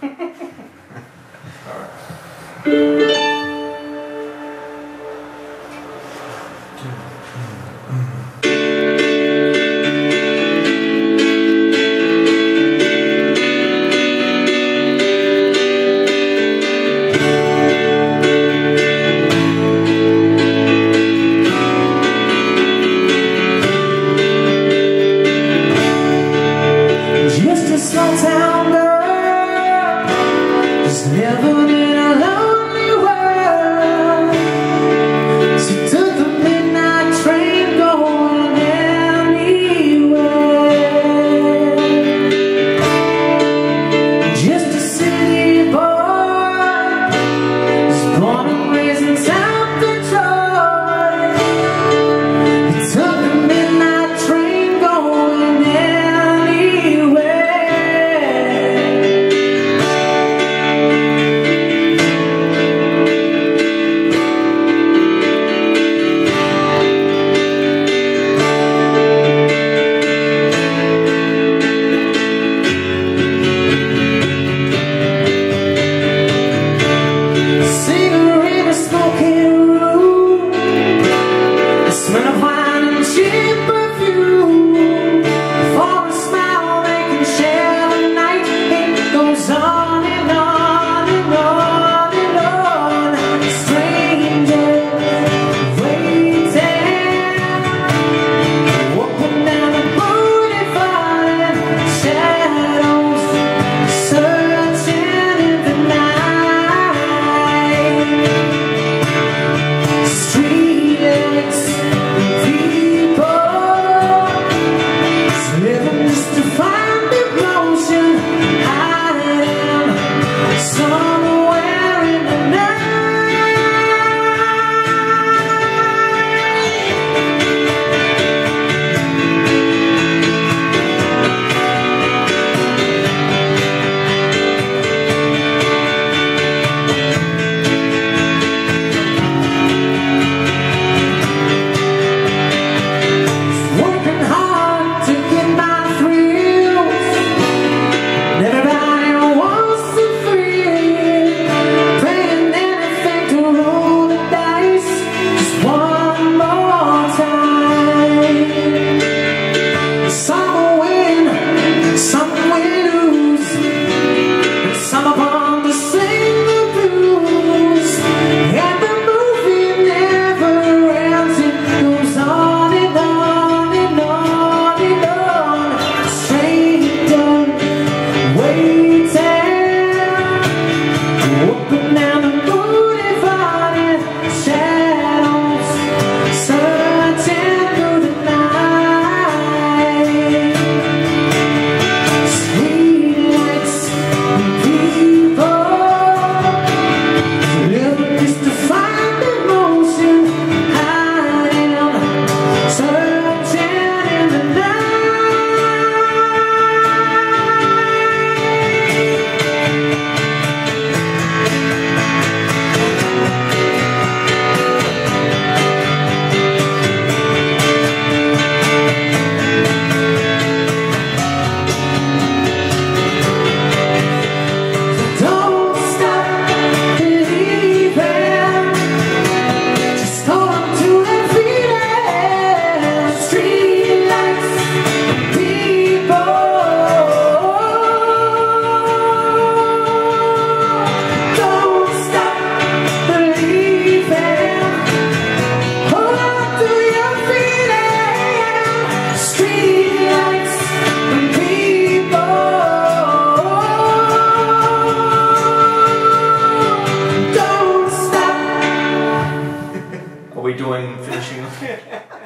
Just a small town girl, just doing finishing?